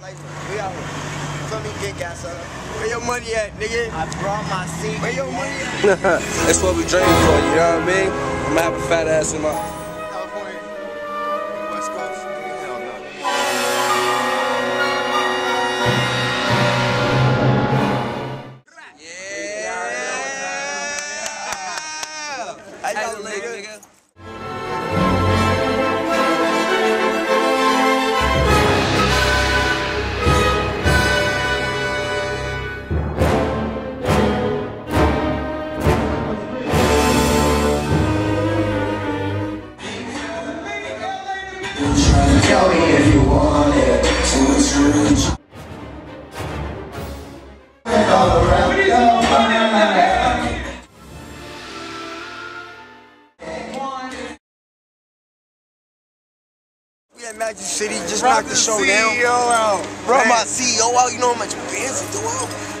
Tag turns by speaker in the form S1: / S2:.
S1: We out here. Tell me get gas up. Where your money at, nigga?
S2: I brought my seat.
S1: Where your money at?
S3: That's what we dream for, you know what I mean? I'm gonna have a fat ass in my...
S1: Yeah. I got a nigga.
S4: Tell me if you want it. To return. All around your mind.
S1: We at Magic City, just knocked the show down. Brought my CEO out, you know how much bands threw out?